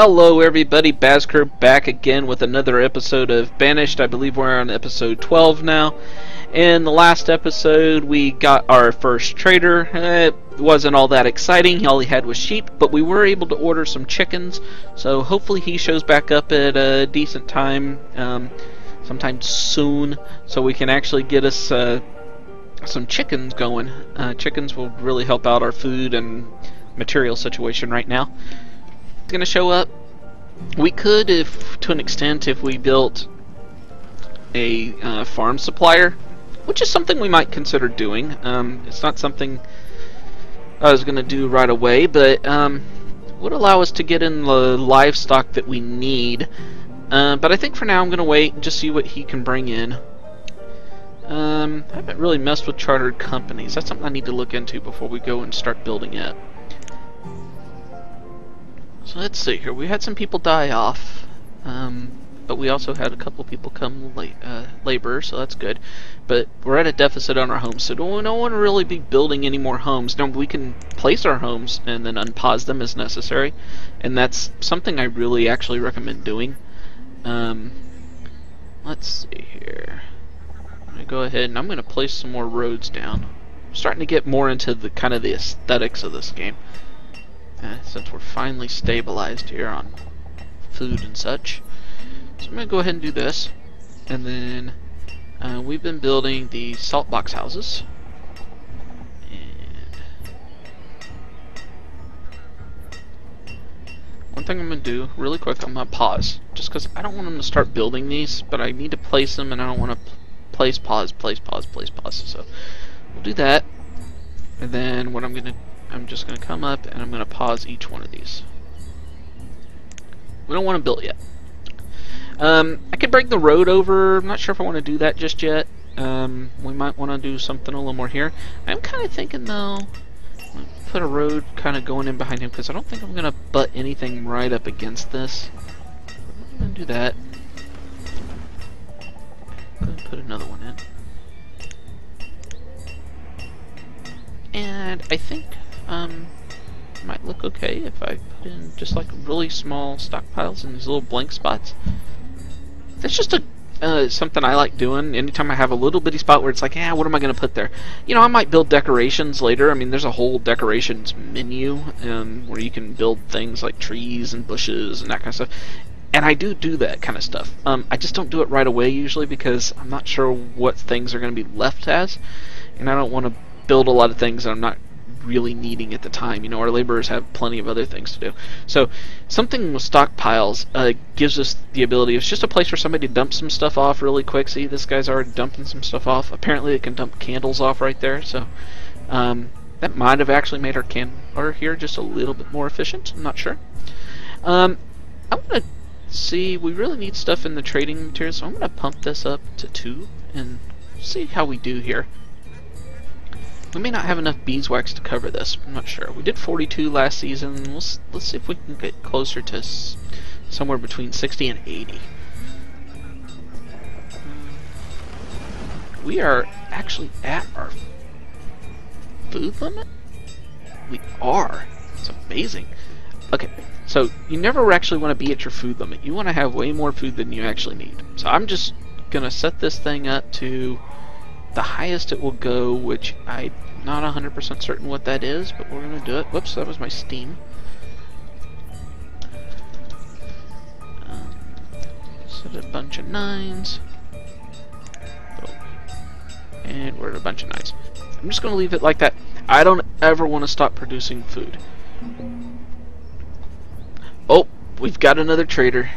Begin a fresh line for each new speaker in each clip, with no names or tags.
Hello everybody, Bazkur back again with another episode of Banished. I believe we're on episode 12 now. In the last episode, we got our first trader. It wasn't all that exciting, all he had was sheep, but we were able to order some chickens, so hopefully he shows back up at a decent time um, sometime soon, so we can actually get us uh, some chickens going. Uh, chickens will really help out our food and material situation right now going to show up. We could, if to an extent, if we built a uh, farm supplier, which is something we might consider doing. Um, it's not something I was going to do right away, but um, would allow us to get in the livestock that we need. Uh, but I think for now I'm going to wait and just see what he can bring in. Um, I haven't really messed with chartered companies. That's something I need to look into before we go and start building it. So let's see here. We had some people die off, um, but we also had a couple people come la uh, labor, so that's good. But we're at a deficit on our homes, so don't, don't want to really be building any more homes. No, we can place our homes and then unpause them as necessary, and that's something I really actually recommend doing. Um, let's see here. I'm gonna go ahead and I'm gonna place some more roads down. I'm starting to get more into the kind of the aesthetics of this game. Since we're finally stabilized here on food and such. So I'm going to go ahead and do this. And then uh, we've been building the salt box houses. One thing I'm going to do really quick, I'm going to pause. Just because I don't want them to start building these, but I need to place them and I don't want to place, pause, place, pause, place, pause. So we'll do that. And then what I'm going to I'm just going to come up and I'm going to pause each one of these. We don't want to build yet. Um, I could bring the road over. I'm not sure if I want to do that just yet. Um, we might want to do something a little more here. I'm kind of thinking though, put a road kind of going in behind him because I don't think I'm going to butt anything right up against this. I'm going to do that. Go ahead and put another one in. And I think um, might look okay if I put in just like really small stockpiles in these little blank spots. That's just a uh, something I like doing. Anytime I have a little bitty spot where it's like, yeah, what am I going to put there? You know, I might build decorations later. I mean, there's a whole decorations menu um, where you can build things like trees and bushes and that kind of stuff. And I do do that kind of stuff. Um, I just don't do it right away usually because I'm not sure what things are going to be left as, and I don't want to build a lot of things that I'm not really needing at the time. You know, our laborers have plenty of other things to do. So something with stockpiles uh, gives us the ability. It's just a place for somebody to dump some stuff off really quick. See, this guy's already dumping some stuff off. Apparently, it can dump candles off right there. So um, that might have actually made our candler here just a little bit more efficient. I'm not sure. Um, I'm gonna see. We really need stuff in the trading materials, so I'm gonna pump this up to two and see how we do here. We may not have enough beeswax to cover this. I'm not sure. We did 42 last season. Let's, let's see if we can get closer to somewhere between 60 and 80. We are actually at our food limit? We are. It's amazing. Okay, so you never actually want to be at your food limit. You want to have way more food than you actually need. So I'm just going to set this thing up to the highest it will go, which I'm not 100% certain what that is, but we're going to do it. Whoops, that was my Steam. Um, set a bunch of nines. Oh. And we're at a bunch of nines. I'm just going to leave it like that. I don't ever want to stop producing food. Oh, we've got another trader.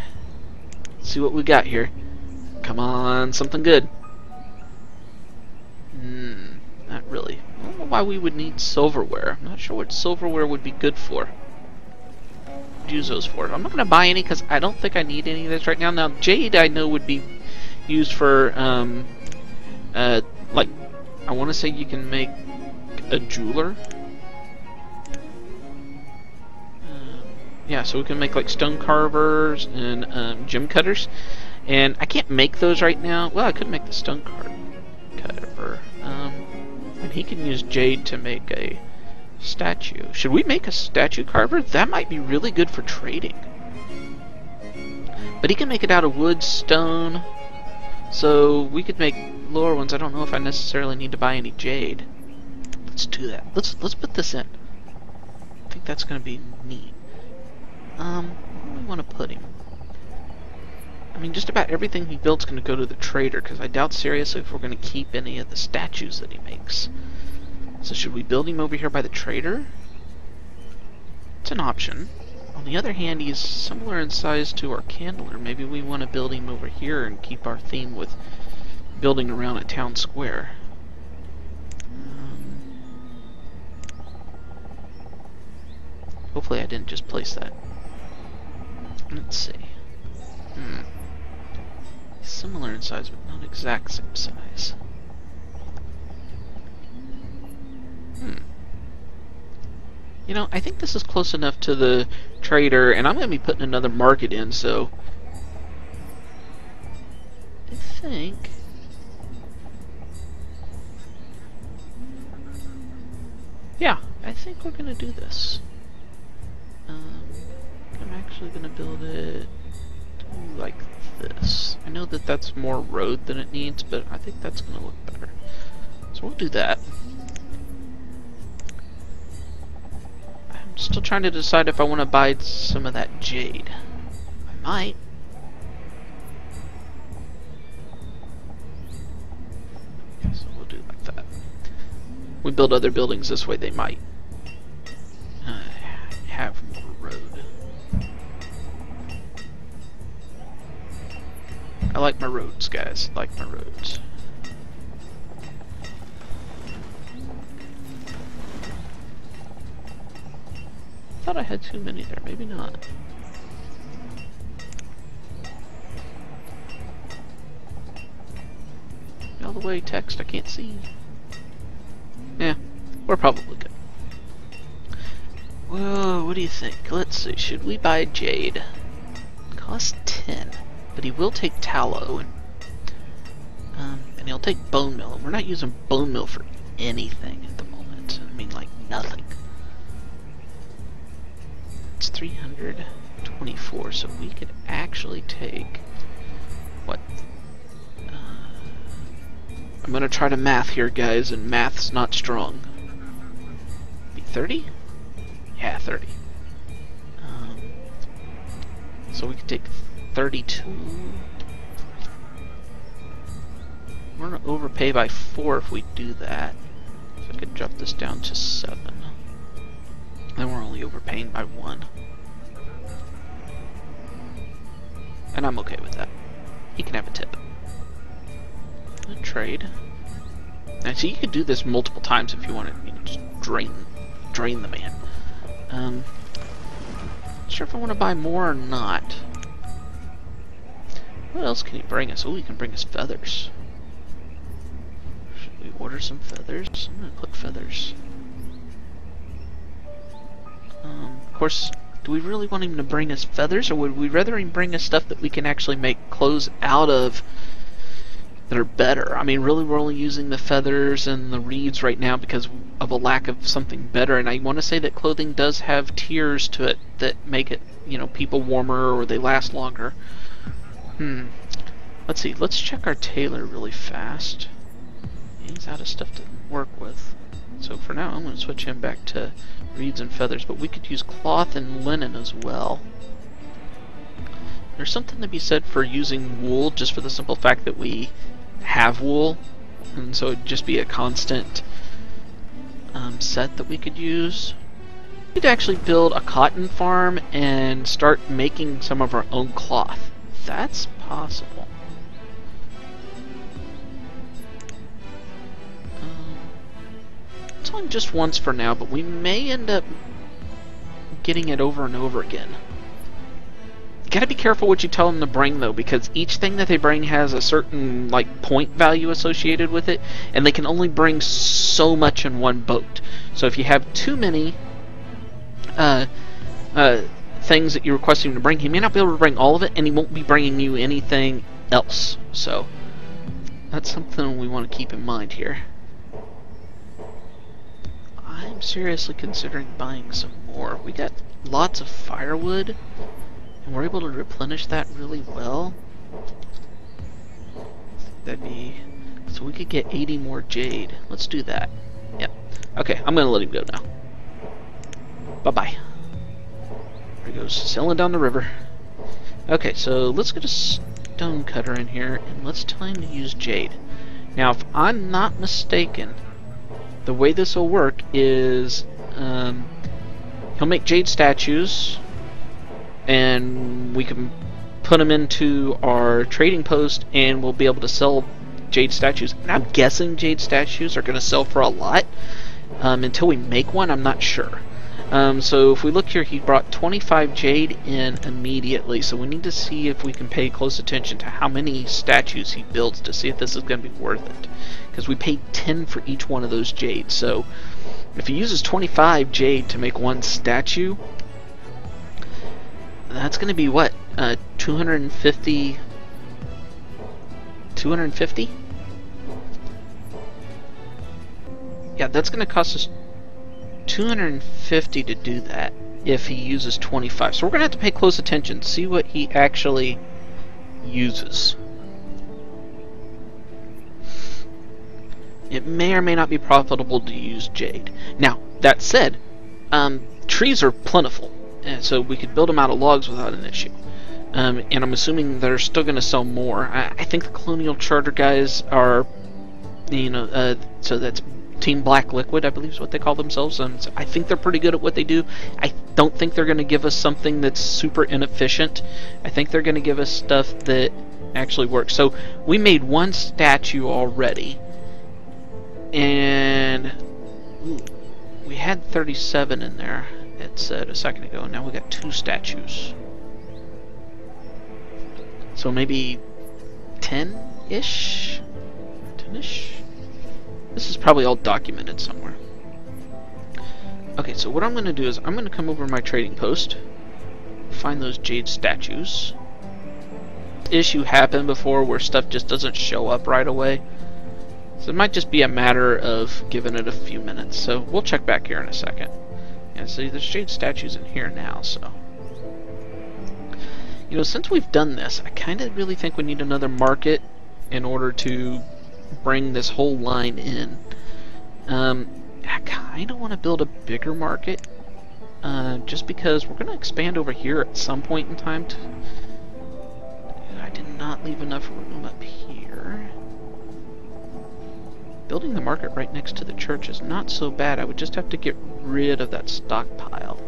Let's see what we got here. Come on, something good. Hmm, not really. I don't know why we would need silverware. I'm not sure what silverware would be good for. Use those for. I'm not going to buy any because I don't think I need any of this right now. Now, jade I know would be used for, um, uh, like, I want to say you can make a jeweler. Yeah, so we can make like stone carvers and um, gem cutters. And I can't make those right now. Well, I could make the stone carver cutter. And he can use jade to make a statue. Should we make a statue carver? That might be really good for trading. But he can make it out of wood, stone, so we could make lower ones. I don't know if I necessarily need to buy any jade. Let's do that. Let's let's put this in. I think that's gonna be neat. Um, where do we want to put him? I mean, just about everything he builds is going to go to the trader, because I doubt seriously if we're going to keep any of the statues that he makes. So should we build him over here by the trader? It's an option. On the other hand, he's similar in size to our candler. Maybe we want to build him over here and keep our theme with building around a town square. Um, hopefully I didn't just place that. Let's see. Hmm. Similar in size, but not exact same size. Hmm. You know, I think this is close enough to the trader, and I'm going to be putting another market in, so... I think... Yeah, I think we're going to do this. Um, I'm actually going to build it like this. I know that that's more road than it needs, but I think that's going to look better. So we'll do that. I'm still trying to decide if I want to buy some of that jade. I might. So we'll do like that. We build other buildings this way, they might I like my roads, guys. I like my roads. thought I had too many there, maybe not. All the way text, I can't see. Yeah, we're probably good. Whoa, what do you think? Let's see, should we buy Jade? Cost 10, but he will take Tallow, and, um, and he'll take Bone Meal, we're not using Bone Meal for anything at the moment. I mean, like, nothing. It's 324, so we could actually take, what, I'm gonna try to math here, guys, and math's not strong. Be 30? Yeah, 30. Um, so we could take 32. We're gonna overpay by 4 if we do that. So I could drop this down to 7. Then we're only overpaying by 1. And I'm okay with that. He can have a tip A trade. Now, see, you could do this multiple times if you wanted. You just drain, drain the man. Um, sure if I want to buy more or not. What else can he bring us? Oh, he can bring us feathers. Should we order some feathers? I'm gonna click feathers. Um, of course, do we really want him to bring us feathers, or would we rather him bring us stuff that we can actually make clothes out of that are better. I mean, really, we're only using the feathers and the reeds right now because of a lack of something better. And I want to say that clothing does have tiers to it that make it, you know, people warmer or they last longer. Hmm. Let's see. Let's check our tailor really fast. He's out of stuff to work with. So for now, I'm going to switch him back to reeds and feathers. But we could use cloth and linen as well. There's something to be said for using wool just for the simple fact that we have wool, and so it'd just be a constant um, set that we could use. We could actually build a cotton farm and start making some of our own cloth. That's possible. Um, it's on just once for now, but we may end up getting it over and over again gotta be careful what you tell them to bring though, because each thing that they bring has a certain like point value associated with it, and they can only bring so much in one boat. So if you have too many uh, uh, things that you're requesting to bring, he may not be able to bring all of it, and he won't be bringing you anything else. So that's something we want to keep in mind here. I'm seriously considering buying some more. We got lots of firewood. and we're able to replenish that really well, that'd be... So we could get 80 more jade. Let's do that. Yep. Okay, I'm gonna let him go now. Bye-bye. There he goes, sailing down the river. Okay, so let's get a stone cutter in here, and let's tell him to use jade. Now, if I'm not mistaken, the way this will work is um, he'll make jade statues, and we can put them into our trading post, and we'll be able to sell jade statues. And I'm guessing jade statues are going to sell for a lot. Um, until we make one, I'm not sure. Um, so if we look here, he brought 25 jade in immediately. So we need to see if we can pay close attention to how many statues he builds to see if this is going to be worth it. Because we paid 10 for each one of those jade. So if he uses 25 jade to make one statue, that's going to be what? Uh, 250... 250? Yeah, that's going to cost us 250 to do that if he uses 25. So we're going to have to pay close attention, see what he actually uses. It may or may not be profitable to use jade. Now, that said, um, trees are plentiful, and so we could build them out of logs without an issue. Um, and I'm assuming they're still going to sell more. I, I, think the Colonial Charter guys are, you know, uh, so that's Team Black Liquid, I believe is what they call themselves. So I think they're pretty good at what they do. I don't think they're going to give us something that's super inefficient. I think they're going to give us stuff that actually works. So we made one statue already, and we had 37 in there. It said a second ago. Now we got two statues. So maybe 10-ish? 10-ish? This is probably all documented somewhere. Okay, so what I'm going to do is I'm going to come over my trading post, find those jade statues. Issue happened before where stuff just doesn't show up right away. So it might just be a matter of giving it a few minutes. So we'll check back here in a second. And see, there's jade statues in here now, so... You know, since we've done this, I kind of really think we need another market in order to bring this whole line in. Um, I kind of want to build a bigger market, uh, just because we're going to expand over here at some point in time. To, I did not leave enough room up here. Building the market right next to the church is not so bad. I would just have to get rid of that stockpile.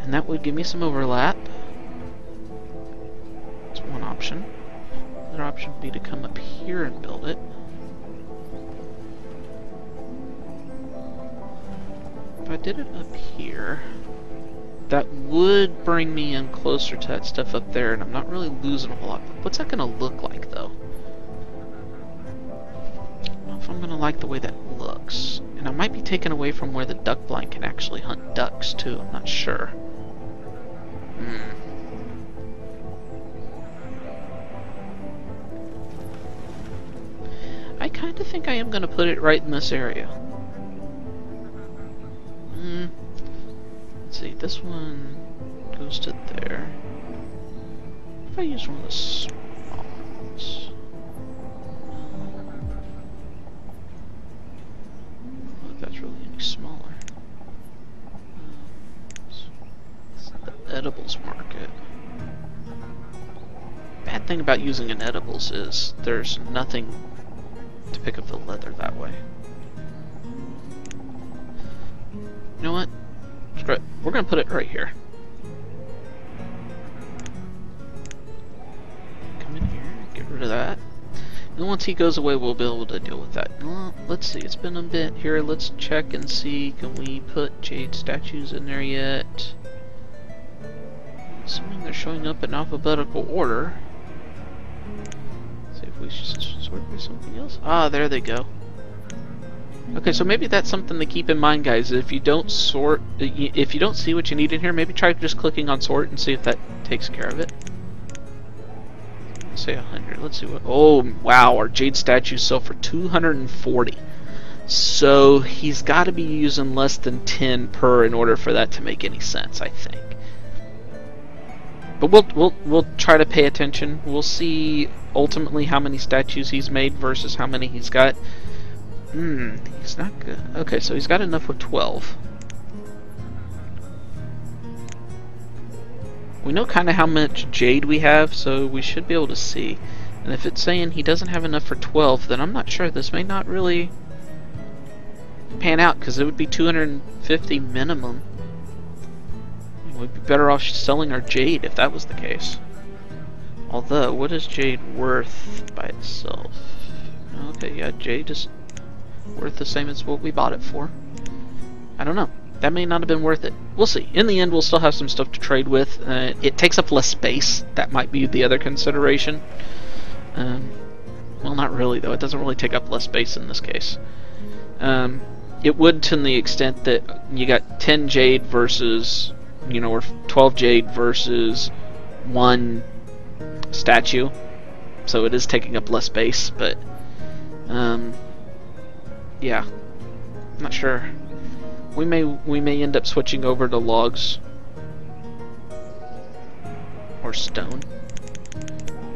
And that would give me some overlap. That's one option. Another option would be to come up here and build it. If I did it up here, that would bring me in closer to that stuff up there, and I'm not really losing a whole lot. What's that going to look like, though? I don't know if I'm going to like the way that looks. And I might be taken away from where the duck blind can actually hunt ducks, too. I'm not sure. Kind of think I am going to put it right in this area. Hmm. Let's see, this one goes to there. If I use one of the small ones. if that's really any smaller. It's the edibles market. Bad thing about using an edibles is there's nothing to pick up the leather that way. You know what? Screw it. We're gonna put it right here. Come in here, get rid of that. And once he goes away, we'll be able to deal with that. Well, let's see, it's been a bit here. Let's check and see. Can we put jade statues in there yet? Assuming they're showing up in alphabetical order we sort by something else. Ah, there they go. Okay, so maybe that's something to keep in mind, guys. If you don't sort, if you don't see what you need in here, maybe try just clicking on sort and see if that takes care of it. Let's say 100. Let's see what. Oh, wow! Our jade statues sell for 240. So he's got to be using less than 10 per in order for that to make any sense, I think. But we'll we'll we'll try to pay attention. We'll see ultimately how many statues he's made versus how many he's got. Hmm, he's not good. Okay, so he's got enough with 12. We know kind of how much jade we have, so we should be able to see. And if it's saying he doesn't have enough for 12, then I'm not sure. This may not really pan out, because it would be 250 minimum. We'd be better off selling our jade if that was the case. Although, what is jade worth by itself? Okay, yeah, jade is worth the same as what we bought it for. I don't know. That may not have been worth it. We'll see. In the end, we'll still have some stuff to trade with. Uh, it takes up less space. That might be the other consideration. Um, well, not really, though. It doesn't really take up less space in this case. Um, it would to the extent that you got 10 jade versus, you know, or 12 jade versus one statue. So it is taking up less space, but um, yeah, I'm not sure. We may we may end up switching over to logs or stone.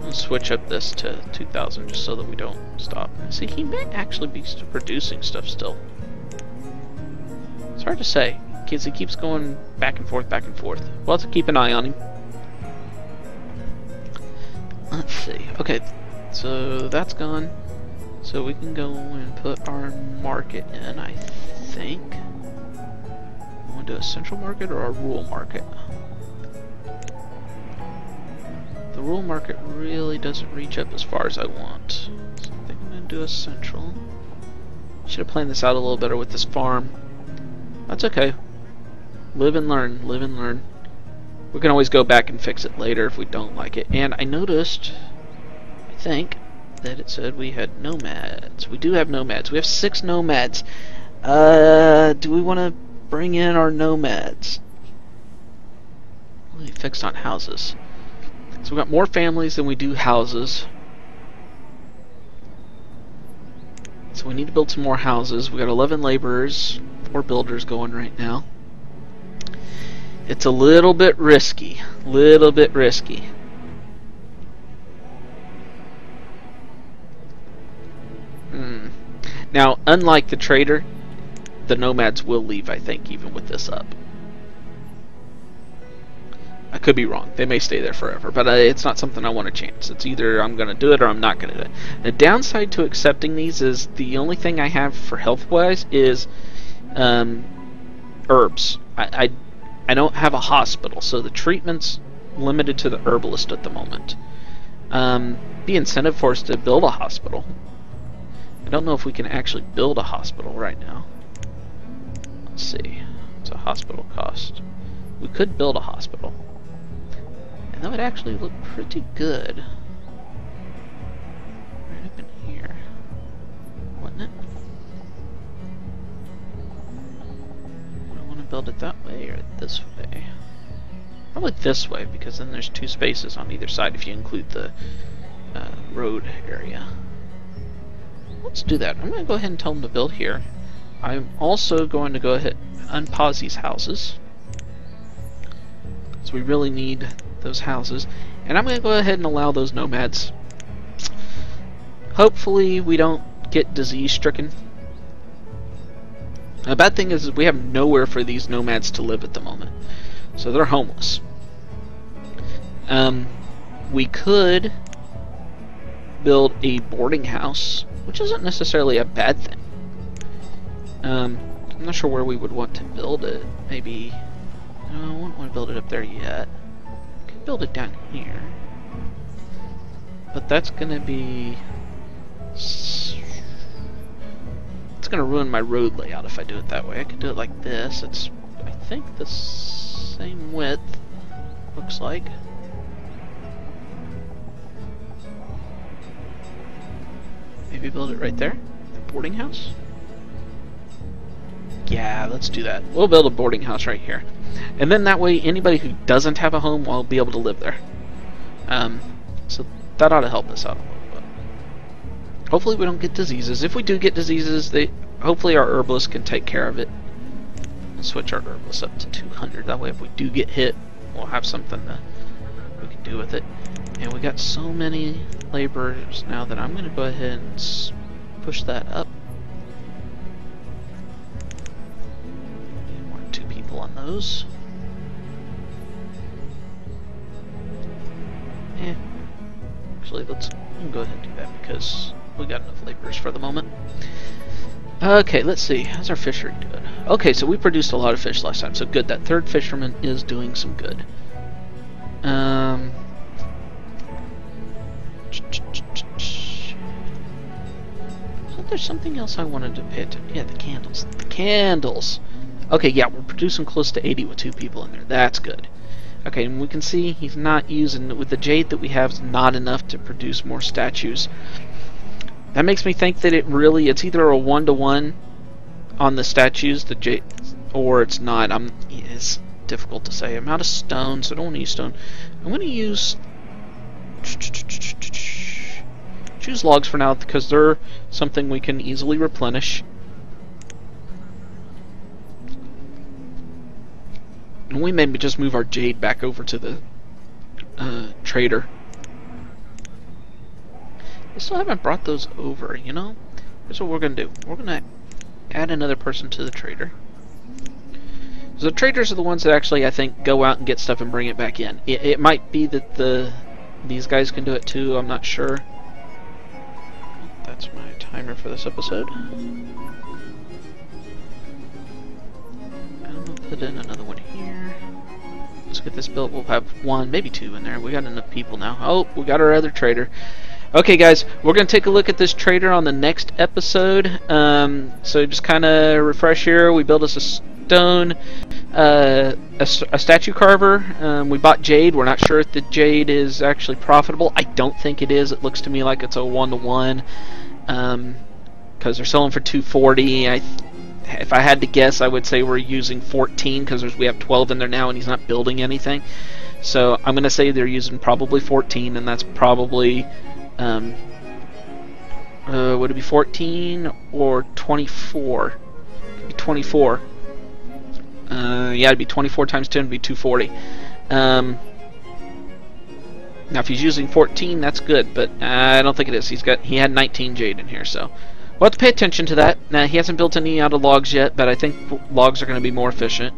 We'll switch up this to 2000 just so that we don't stop. See, he may actually be producing stuff still. It's hard to say because he keeps going back and forth, back and forth. We'll have to keep an eye on him. Let's see. Okay, so that's gone. So we can go and put our market in, I think. We want to do a central market or a rural market? The rural market really doesn't reach up as far as I want. So I think I'm going to do a central. Should have planned this out a little better with this farm. That's okay. Live and learn, live and learn. We can always go back and fix it later if we don't like it. And I noticed, I think, that it said we had nomads. We do have nomads. We have six nomads. Uh, do we want to bring in our nomads? We fixed on houses. So we've got more families than we do houses. So we need to build some more houses. We got 11 laborers, 4 builders going right now. It's a little bit risky. Little bit risky. Hmm. Now, unlike the trader, the nomads will leave, I think, even with this up. I could be wrong. They may stay there forever, but uh, it's not something I want to chance. It's either I'm going to do it or I'm not going to do it. The downside to accepting these is the only thing I have for health-wise is um, herbs. I, I I don't have a hospital, so the treatment's limited to the herbalist at the moment. Um, the incentive for us to build a hospital. I don't know if we can actually build a hospital right now. Let's see. What's a hospital cost? We could build a hospital. And that would actually look pretty good. Build it that way or this way? Probably this way, because then there's two spaces on either side if you include the uh, road area. Let's do that. I'm going to go ahead and tell them to build here. I'm also going to go ahead and unpause these houses. So we really need those houses. And I'm going to go ahead and allow those nomads. Hopefully we don't get disease stricken the bad thing is we have nowhere for these nomads to live at the moment. So they're homeless. Um, we could build a boarding house, which isn't necessarily a bad thing. Um, I'm not sure where we would want to build it. Maybe... No, I wouldn't want to build it up there yet. We could build it down here. But that's going to be it's going to ruin my road layout if I do it that way. I could do it like this. It's, I think, the same width, looks like. Maybe build it right there? The boarding house? Yeah, let's do that. We'll build a boarding house right here. And then that way, anybody who doesn't have a home will be able to live there. Um, so that ought to help us out a little. Hopefully we don't get diseases. If we do get diseases, they hopefully our herbalist can take care of it. Switch our herbalist up to 200. That way if we do get hit, we'll have something that We can do with it. And we got so many laborers now that I'm going to go ahead and push that up. Two people on those. Eh. Actually, let's go ahead and do that because we got enough laborers for the moment. Okay, let's see. How's our fishery doing? Okay, so we produced a lot of fish last time, so good. That third fisherman is doing some good. Um, there's something else I wanted to attention. Yeah, the candles. The candles. Okay, yeah, we're producing close to 80 with two people in there. That's good. Okay, and we can see he's not using with the jade that we have it's not enough to produce more statues. That makes me think that it really it's either a one to one on the statues, the jade, or it's not. I'm it's difficult to say. I'm out of stone, so I don't want to use stone. I'm going to use choose logs for now because they're something we can easily replenish. And we maybe just move our jade back over to the uh, trader. I still haven't brought those over, you know? Here's what we're gonna do. We're gonna add another person to the trader. So the traders are the ones that actually, I think, go out and get stuff and bring it back in. It, it might be that the these guys can do it too, I'm not sure. That's my timer for this episode. I'm gonna put in another one here. Let's get this built. We'll have one, maybe two in there. We got enough people now. Oh, we got our other trader. Okay, guys, we're going to take a look at this trader on the next episode. Um, so just kind of refresh here. We built us a stone, uh, a, a, statue carver. Um, we bought jade. We're not sure if the jade is actually profitable. I don't think it is. It looks to me like it's a one-to-one because um, they're selling for 240. I, if I had to guess, I would say we're using 14 because we have 12 in there now, and he's not building anything. So I'm going to say they're using probably 14, and that's probably um, uh, would it be 14 or 24? Could be 24. Uh, yeah, it'd be 24 times 10 would be 240. Um, now, if he's using 14, that's good, but I don't think it is. He's got he had 19 jade in here, so we'll have to pay attention to that. Now, he hasn't built any out of logs yet, but I think logs are going to be more efficient.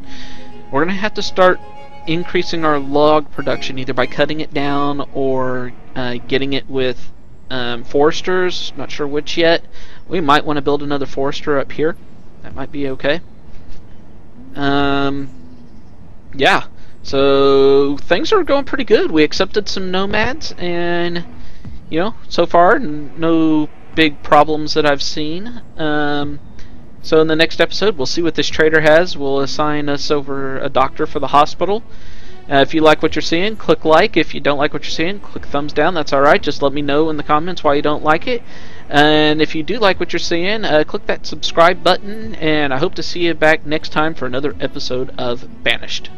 We're going to have to start increasing our log production either by cutting it down or uh, getting it with um, foresters. Not sure which yet. We might want to build another forester up here. That might be okay. Um, yeah. So things are going pretty good. We accepted some nomads, and you know, so far no big problems that I've seen. Um, so in the next episode, we'll see what this trader has. We'll assign us over a doctor for the hospital. Uh, if you like what you're seeing, click like. If you don't like what you're seeing, click thumbs down. That's alright. Just let me know in the comments why you don't like it. And if you do like what you're seeing, uh, click that subscribe button. And I hope to see you back next time for another episode of Banished.